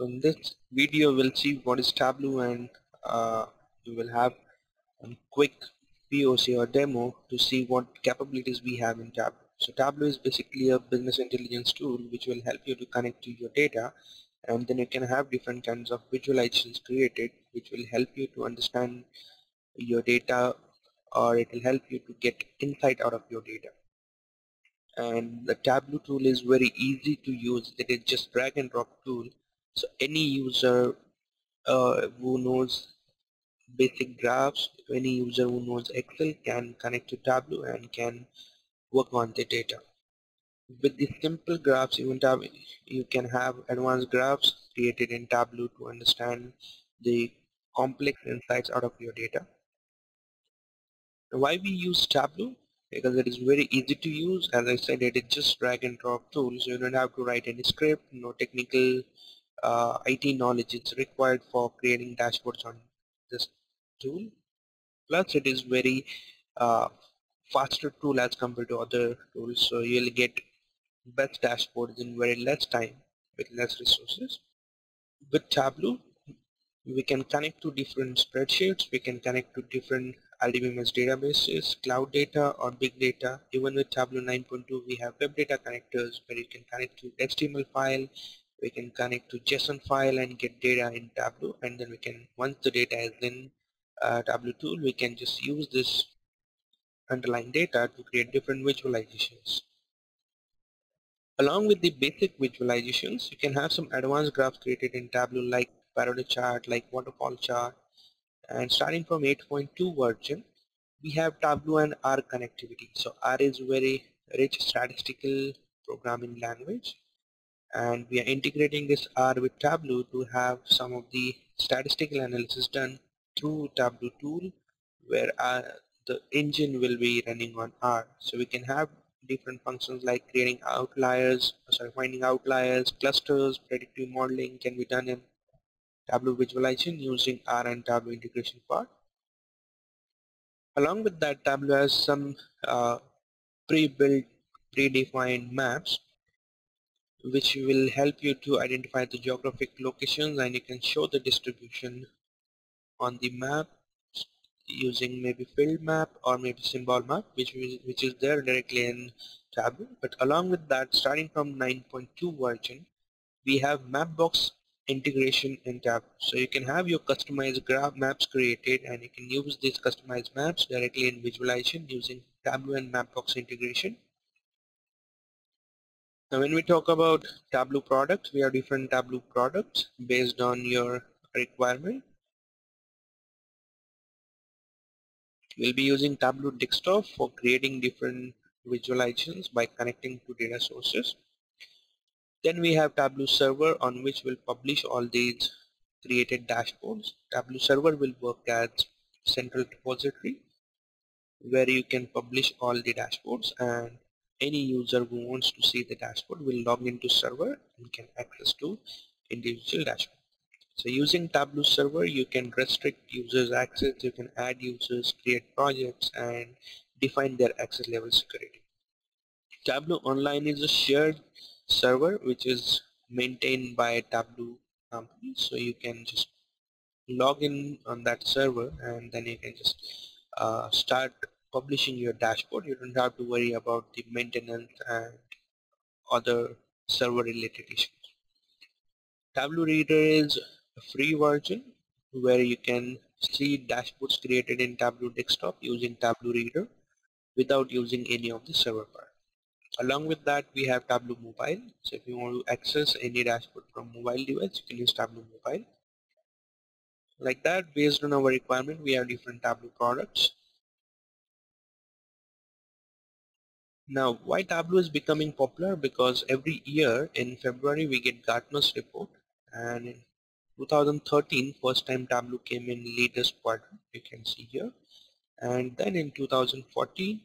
in this video we'll see what is Tableau and uh, we will have a quick POC or demo to see what capabilities we have in Tableau. So Tableau is basically a business intelligence tool which will help you to connect to your data and then you can have different kinds of visualizations created which will help you to understand your data or it will help you to get insight out of your data. And the Tableau tool is very easy to use. It is just drag and drop tool so any user uh, who knows basic graphs any user who knows Excel can connect to Tableau and can work on the data. With the simple graphs even you can have advanced graphs created in Tableau to understand the complex insights out of your data. Why we use Tableau? Because it is very easy to use. As I said it is just drag and drop tool so you don't have to write any script no technical uh, IT knowledge. Is required for creating dashboards on this tool. Plus it is very uh, faster tool as compared to other tools. So you'll get best dashboards in very less time with less resources. With Tableau we can connect to different spreadsheets. We can connect to different RDBMS databases, cloud data or big data. Even with Tableau 9.2 we have web data connectors where you can connect to HTML file, we can connect to JSON file and get data in Tableau and then we can once the data is in uh, Tableau tool we can just use this underlying data to create different visualizations. Along with the basic visualizations you can have some advanced graphs created in Tableau like Parallel chart, like waterfall chart, and starting from 8.2 version we have Tableau and R connectivity. So R is very rich statistical programming language and we are integrating this R with Tableau to have some of the statistical analysis done through Tableau tool where uh, the engine will be running on R so we can have different functions like creating outliers sorry finding outliers clusters predictive modeling can be done in Tableau visualization using R and Tableau integration part. Along with that, Tableau has some uh, pre-built, predefined maps which will help you to identify the geographic locations and you can show the distribution on the map using maybe field map or maybe symbol map which is, which is there directly in Tableau. But along with that starting from 9.2 version we have Mapbox integration in tab so you can have your customized graph maps created and you can use these customized maps directly in visualization using Tableau and Mapbox integration now when we talk about Tableau products we have different Tableau products based on your requirement we'll be using Tableau desktop for creating different visualizations by connecting to data sources then we have Tableau server on which we'll publish all these created dashboards. Tableau server will work as central repository where you can publish all the dashboards and any user who wants to see the dashboard will log into server and can access to individual dashboard. So using Tableau server you can restrict users access, you can add users, create projects and define their access level security. Tableau online is a shared server which is maintained by Tableau company so you can just log in on that server and then you can just uh, start publishing your dashboard you don't have to worry about the maintenance and other server related issues Tableau Reader is a free version where you can see dashboards created in Tableau desktop using Tableau Reader without using any of the server part Along with that, we have Tableau Mobile. So if you want to access any dashboard from mobile device, you can use Tableau Mobile. Like that, based on our requirement, we have different Tableau products. Now, why Tableau is becoming popular? Because every year in February, we get Gartner's report. And in 2013, first time Tableau came in leaders quadrant, you can see here. And then in 2014,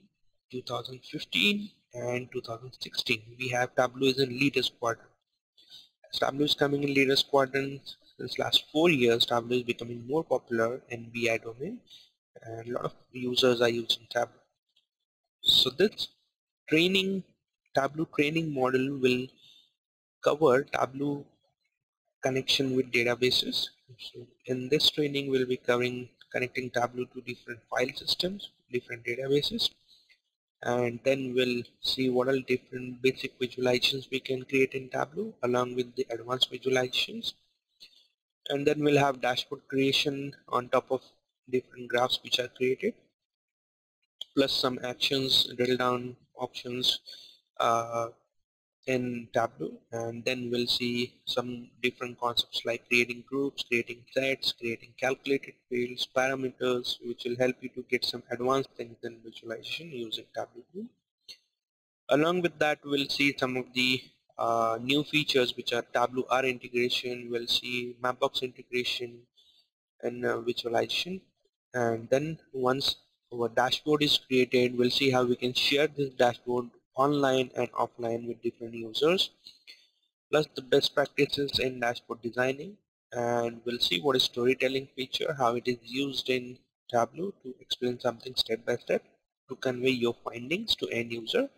2015, and 2016 we have Tableau is in leaders quadrant as Tableau is coming in leaders quadrant since last four years Tableau is becoming more popular in BI domain and a lot of users are using Tableau so this training Tableau training model will cover Tableau connection with databases. So in this training we'll be covering connecting Tableau to different file systems, different databases and then we'll see what are different basic visualizations we can create in Tableau along with the advanced visualizations and then we'll have dashboard creation on top of different graphs which are created plus some actions drill down options uh, in Tableau and then we'll see some different concepts like creating groups, creating sets, creating calculated fields, parameters which will help you to get some advanced things in visualization using Tableau. Along with that we'll see some of the uh, new features which are Tableau R integration, we'll see Mapbox integration and uh, visualization and then once our dashboard is created. We'll see how we can share this dashboard online and offline with different users. Plus the best practices in dashboard designing. And we'll see what is storytelling feature how it is used in Tableau to explain something step by step to convey your findings to end user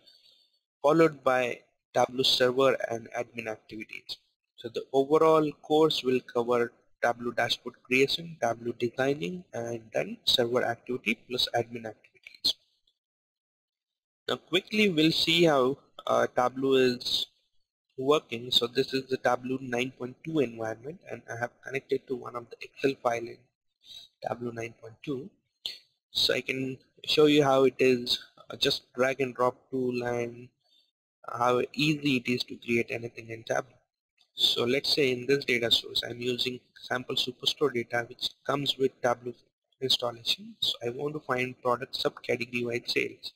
followed by Tableau server and admin activities. So the overall course will cover Tableau dashboard creation, Tableau designing and then server activity plus admin activities. now quickly we'll see how uh, Tableau is working. So this is the Tableau 9.2 environment and I have connected to one of the Excel file in Tableau 9.2. So I can show you how it is uh, just drag and drop tool and how easy it is to create anything in Tableau. So let's say in this data source I'm using sample superstore data which comes with Tableau installation. So I want to find product subcategory wide sales.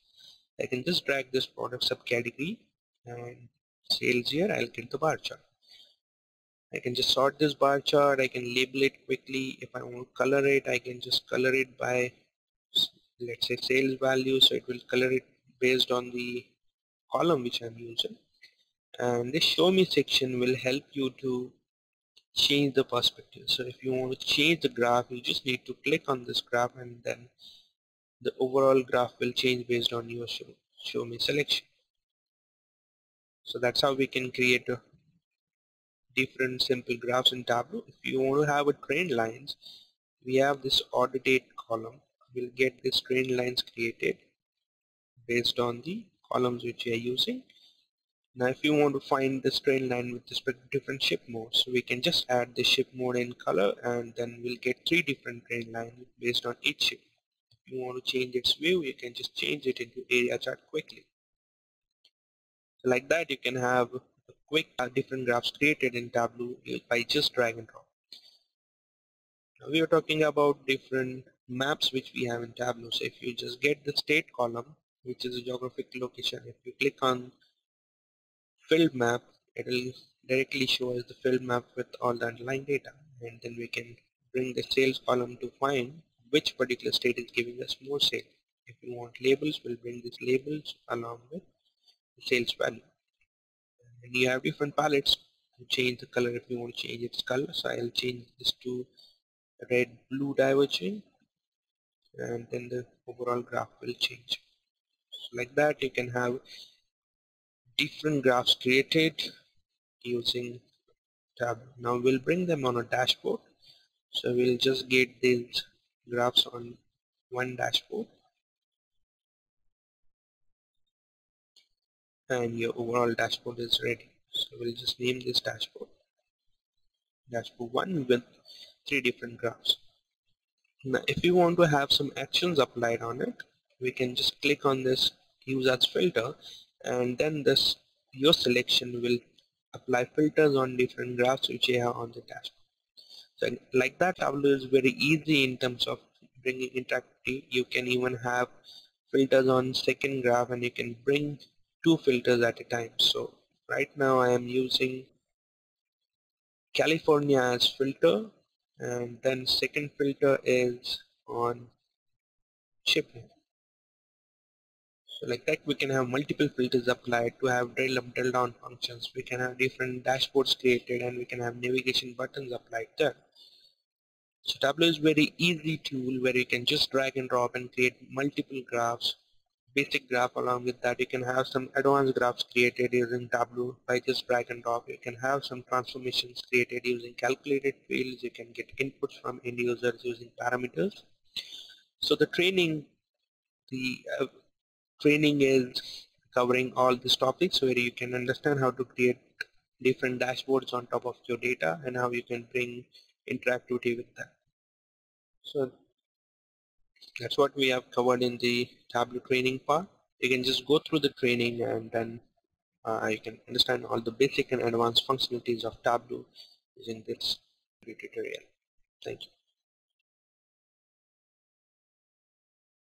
I can just drag this product subcategory and sales here I'll get the bar chart I can just sort this bar chart I can label it quickly if I want to color it I can just color it by let's say sales value so it will color it based on the column which I'm using and this show me section will help you to change the perspective. So if you want to change the graph you just need to click on this graph and then the overall graph will change based on your show, show me selection. So that's how we can create different simple graphs in Tableau. If you want to have a trend lines we have this date column. We'll get this trend lines created based on the columns which we are using now if you want to find this trend line with respect to different ship modes so we can just add the ship mode in color and then we'll get three different trend lines based on each ship. If you want to change its view you can just change it into area chart quickly. So like that you can have quick uh, different graphs created in Tableau by just drag and drop. Now we are talking about different maps which we have in Tableau. So if you just get the state column which is a geographic location if you click on field map it will directly show us the field map with all the underlying data and then we can bring the sales column to find which particular state is giving us more sale. If you want labels, we'll bring these labels along with the sales value. And you have different palettes to change the color if you want to change its color. So I'll change this to red blue diverging and then the overall graph will change. So like that you can have different graphs created using tab. Now we'll bring them on a dashboard. So we'll just get these graphs on one dashboard. And your overall dashboard is ready. So we'll just name this dashboard. Dashboard 1 with three different graphs. Now if you want to have some actions applied on it we can just click on this use as filter and then this your selection will apply filters on different graphs which you have on the dashboard so like that Tableau is very easy in terms of bringing interactivity. You can even have filters on second graph and you can bring two filters at a time. So right now I am using California as filter and then second filter is on shipment. So like that we can have multiple filters applied to have drill up drill down functions. We can have different dashboards created and we can have navigation buttons applied there. So Tableau is very easy tool where you can just drag and drop and create multiple graphs basic graph along with that you can have some advanced graphs created using Tableau by just drag and drop you can have some transformations created using calculated fields you can get inputs from end users using parameters so the training the uh, training is covering all these topics where you can understand how to create different dashboards on top of your data and how you can bring interactivity with that so that's what we have covered in the Tableau training part. You can just go through the training and then uh, you can understand all the basic and advanced functionalities of Tableau using this tutorial. Thank you.